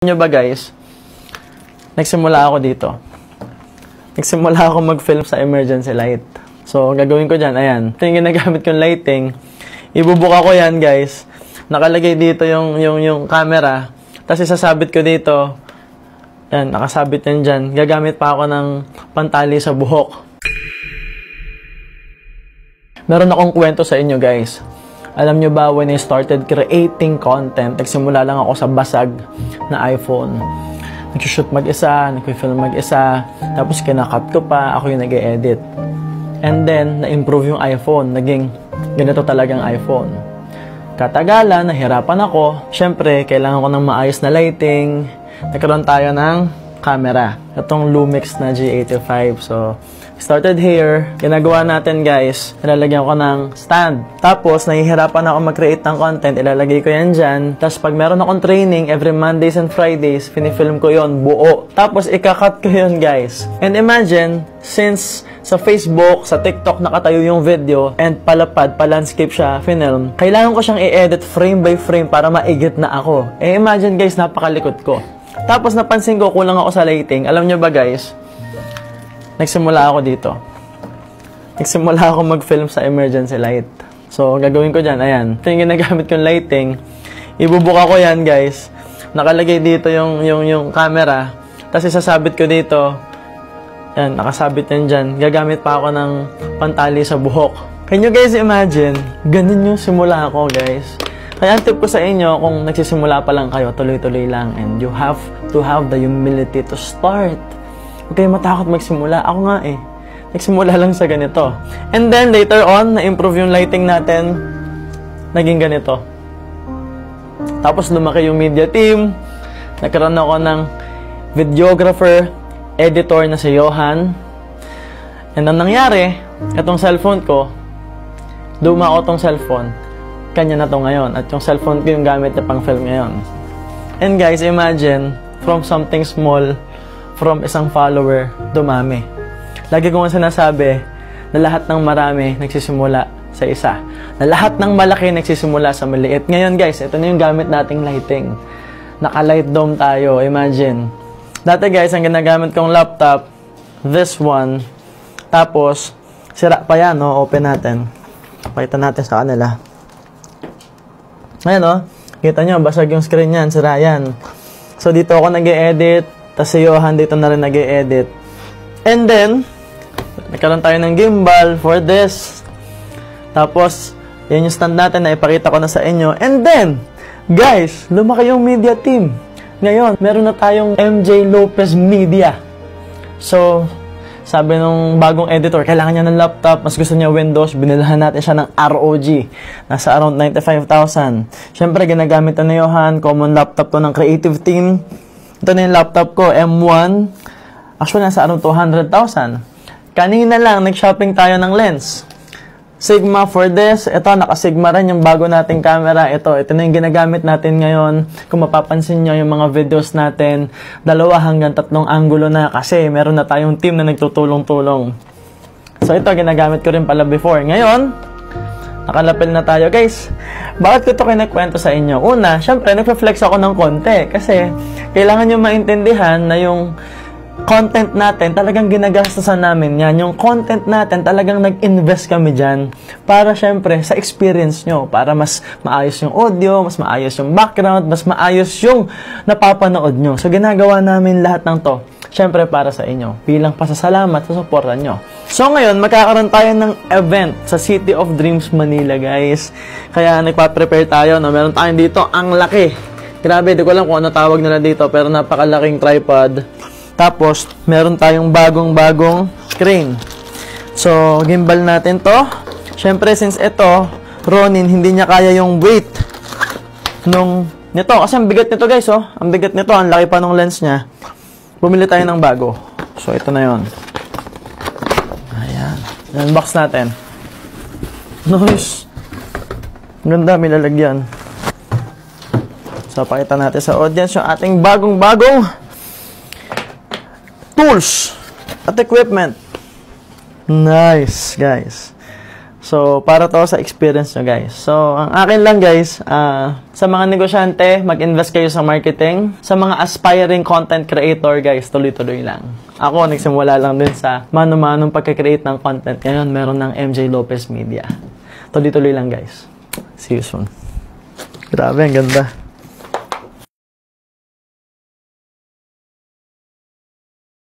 nyo ba guys, nagsimula ako dito. Nagsimula ako mag-film sa emergency light. So, gagawin ko dyan, ayan. Ito yung ginagamit kong lighting. Ibubuka ko yan guys. Nakalagay dito yung, yung, yung camera. Tapos isasabit ko dito. Ayan, nakasabit yan dyan. Gagamit pa ako ng pantali sa buhok. Meron akong kwento sa inyo guys. Alam nyo ba, when I started creating content, nagsimula lang ako sa basag na iPhone. Nag-shoot mag-isa, nag-film mag-isa, tapos kinakat ko pa, ako yung nag edit And then, na-improve yung iPhone, naging ganito talagang iPhone. Katagalan, nahirapan ako. Siyempre, kailangan ko ng maayos na lighting. Nagkaroon tayo ng camera. Itong Lumix na G85. So, started here. Ginagawa natin guys, ilalagyan ko ng stand. Tapos, nahihirapan ako mag-create ng content, ilalagay ko yan dyan. Tapos, pag meron akong training, every Mondays and Fridays, finifilm ko yon buo. Tapos, ikakat ko yon guys. And imagine, since sa Facebook, sa TikTok nakatayo yung video and palapad, pa-landscape siya, film, kailangan ko siyang i-edit frame by frame para maigit na ako. Eh imagine guys, napakalikot ko. Tapos napansin ko, kulang ako sa lighting. Alam nyo ba guys, nagsimula ako dito. Nagsimula ako mag-film sa emergency light. So, gagawin ko dyan, ayan. Ito yung ginagamit kong lighting. Ibubuka ko yan, guys. Nakalagay dito yung, yung, yung camera. Tapos isasabit ko dito. Yan, nakasabit yan dyan. Gagamit pa ako ng pantali sa buhok. Can you guys imagine? Ganun yung simula ako, guys. Kaya ang tip ko sa inyo, kung nagsisimula pa lang kayo, tuloy-tuloy lang. And you have to have the humility to start. Huwag kayo matakot magsimula. Ako nga eh. Nagsimula lang sa ganito. And then later on, na-improve yung lighting natin. Naging ganito. Tapos lumaki yung media team. Nagkaroon ako ng videographer, editor na si Johan. And ang nangyari, itong cellphone ko, duma ko tong cellphone. Kanya na to ngayon. At yung cellphone ko yung gamit na pang film ngayon. And guys, imagine, from something small, from isang follower, dumami. Lagi ko nga sinasabi na lahat ng marami nagsisimula sa isa. Na lahat ng malaki nagsisimula sa maliit. Ngayon guys, ito na yung gamit nating lighting. Naka-light dome tayo, imagine. Dati guys, ang ginagamit kong laptop, this one, tapos, sira pa yan, no? Open natin. Pakita natin sa kanila. Ayan, no? Kita nyo, basag yung screen yan, sira yan. So, dito ako nag edit tapos si Johan dito na rin nag edit And then, nagkaroon tayo ng gimbal for this. Tapos, yan yung stand natin na ipakita ko na sa inyo. And then, guys, lumaki yung media team. Ngayon, meron na tayong MJ Lopez Media. So, sabi nung bagong editor, kailangan niya ng laptop, mas gusto niya Windows, binilahan natin siya ng ROG. Nasa around 95,000. Siyempre, ginagamit na ni Johan, common laptop to ng creative team. Ito na yung laptop ko, M1. Actually, nasa anong 200,000. Kanina lang, nag-shopping tayo ng lens. Sigma for this. Ito, naka-Sigma rin yung bago nating camera. Ito, ito na yung ginagamit natin ngayon. Kung mapapansin nyo yung mga videos natin, dalawa hanggang tatlong angulo na kasi meron na tayong team na nagtutulong-tulong. So, ito, ginagamit ko rin pala before. Ngayon, Nakalapil na tayo. Guys, bakit ko ito kinakwento sa inyo? Una, syempre, nagpa-flex ako ng konti. Kasi, kailangan nyo maintindihan na yung content natin, talagang ginagastasan namin yan. Yung content natin, talagang nag-invest kami dyan para syempre sa experience nyo, para mas maayos yung audio, mas maayos yung background, mas maayos yung napapanood nyo. So, ginagawa namin lahat ng to syempre para sa inyo, bilang pasasalamat sa suporta nyo. So ngayon, magkakaroon tayo ng event sa City of Dreams, Manila, guys. Kaya nagpa-prepare tayo, no? meron tayong dito, ang laki. Grabe, di ko alam kung ano tawag nila dito, pero napakalaking tripod. Tapos, meron tayong bagong-bagong screen. So, gimbal natin to. Syempre, since ito, Ronin, hindi niya kaya yung weight nung nito. Kasi ang bigat nito, guys, oh. Ang bigat nito, ang laki pa ng lens niya bumili tayo ng bago. So, ito na yon. Ayan. Unbox natin. Nice. Ganda, may lalagyan. So, pakita natin sa audience yung ating bagong-bagong tools at equipment. Nice, guys. So, para to sa experience nyo guys. So, ang akin lang guys, ah, sa mga negosyante, mag-invest kayo sa marketing. Sa mga aspiring content creator guys, tuloy-tuloy lang. Ako, nagsimula lang din sa mano-manong pagka-create ng content. Ngayon, meron ng MJ Lopez Media. Tuloy-tuloy lang guys. See you soon. Grabe, ang ganda.